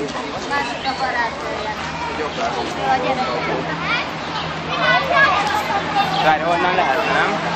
Másik a barátnője. Jó, a gyerek. Várj, honnan lehet, nem?